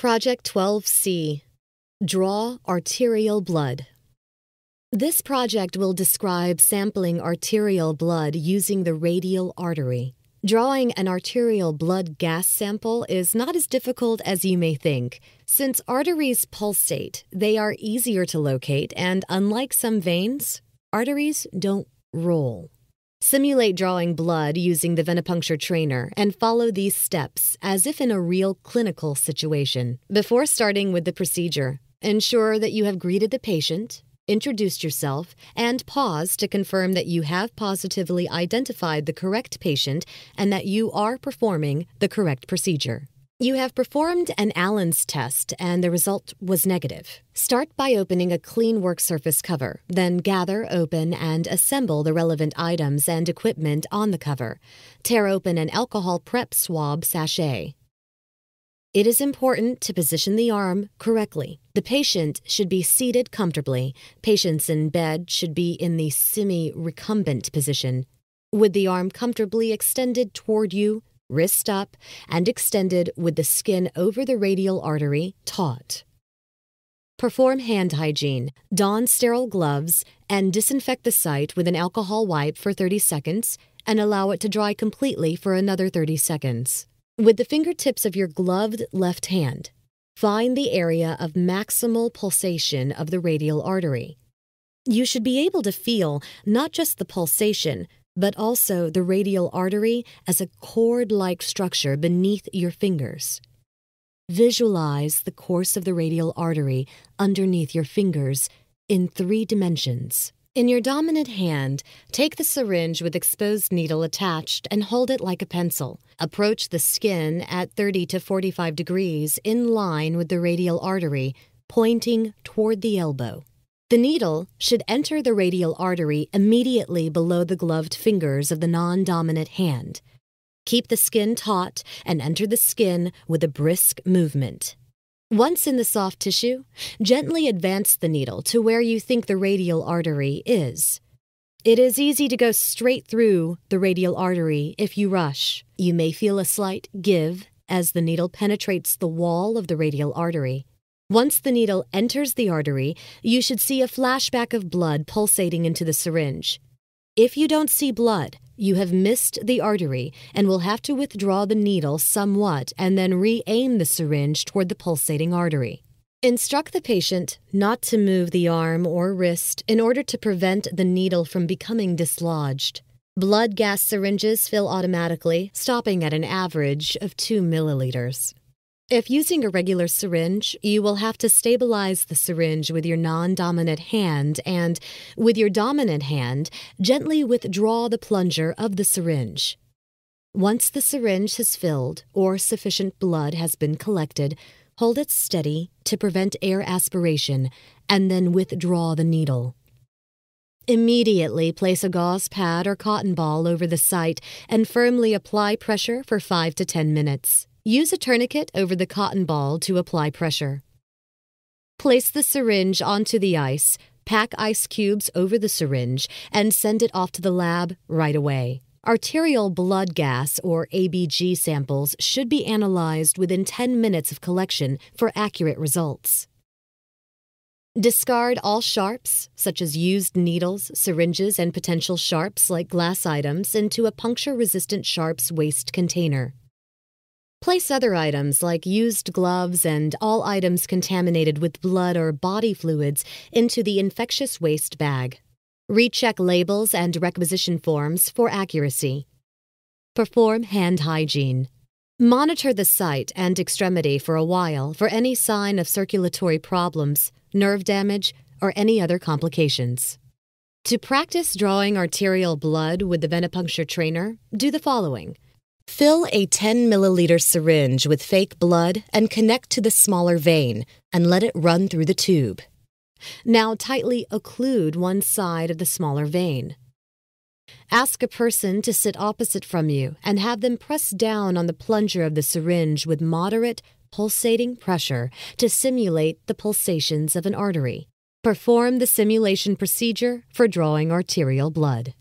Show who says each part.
Speaker 1: Project 12C Draw Arterial Blood. This project will describe sampling arterial blood using the radial artery. Drawing an arterial blood gas sample is not as difficult as you may think. Since arteries pulsate, they are easier to locate, and unlike some veins, arteries don't roll. Simulate drawing blood using the venipuncture trainer and follow these steps as if in a real clinical situation. Before starting with the procedure, ensure that you have greeted the patient, introduced yourself, and pause to confirm that you have positively identified the correct patient and that you are performing the correct procedure. You have performed an Allen's test and the result was negative. Start by opening a clean work surface cover, then gather, open, and assemble the relevant items and equipment on the cover. Tear open an alcohol prep swab sachet. It is important to position the arm correctly. The patient should be seated comfortably. Patients in bed should be in the semi recumbent position, with the arm comfortably extended toward you wrist up, and extended with the skin over the radial artery taut. Perform hand hygiene, don sterile gloves, and disinfect the site with an alcohol wipe for 30 seconds and allow it to dry completely for another 30 seconds. With the fingertips of your gloved left hand, find the area of maximal pulsation of the radial artery. You should be able to feel not just the pulsation, but also the radial artery as a cord like structure beneath your fingers. Visualize the course of the radial artery underneath your fingers in three dimensions. In your dominant hand, take the syringe with exposed needle attached and hold it like a pencil. Approach the skin at 30 to 45 degrees in line with the radial artery, pointing toward the elbow. The needle should enter the radial artery immediately below the gloved fingers of the non dominant hand. Keep the skin taut and enter the skin with a brisk movement. Once in the soft tissue, gently advance the needle to where you think the radial artery is. It is easy to go straight through the radial artery if you rush. You may feel a slight give as the needle penetrates the wall of the radial artery. Once the needle enters the artery, you should see a flashback of blood pulsating into the syringe. If you don't see blood, you have missed the artery and will have to withdraw the needle somewhat and then re aim the syringe toward the pulsating artery. Instruct the patient not to move the arm or wrist in order to prevent the needle from becoming dislodged. Blood gas syringes fill automatically, stopping at an average of 2 milliliters. If using a regular syringe, you will have to stabilize the syringe with your non dominant hand and, with your dominant hand, gently withdraw the plunger of the syringe. Once the syringe has filled or sufficient blood has been collected, hold it steady to prevent air aspiration and then withdraw the needle. Immediately place a gauze pad or cotton ball over the site and firmly apply pressure for 5 to 10 minutes. Use a tourniquet over the cotton ball to apply pressure. Place the syringe onto the ice, pack ice cubes over the syringe, and send it off to the lab right away. Arterial blood gas, or ABG samples, should be analyzed within 10 minutes of collection for accurate results. Discard all sharps, such as used needles, syringes, and potential sharps like glass items, into a puncture resistant sharps waste container. Place other items like used gloves and all items contaminated with blood or body fluids into the infectious waste bag. Recheck labels and requisition forms for accuracy. Perform hand hygiene. Monitor the site and extremity for a while for any sign of circulatory problems, nerve damage, or any other complications. To practice drawing arterial blood with the venipuncture trainer, do the following. Fill a 10 milliliter syringe with fake blood and connect to the smaller vein and let it run through the tube. Now tightly occlude one side of the smaller vein. Ask a person to sit opposite from you and have them press down on the plunger of the syringe with moderate, pulsating pressure to simulate the pulsations of an artery. Perform the simulation procedure for drawing arterial blood.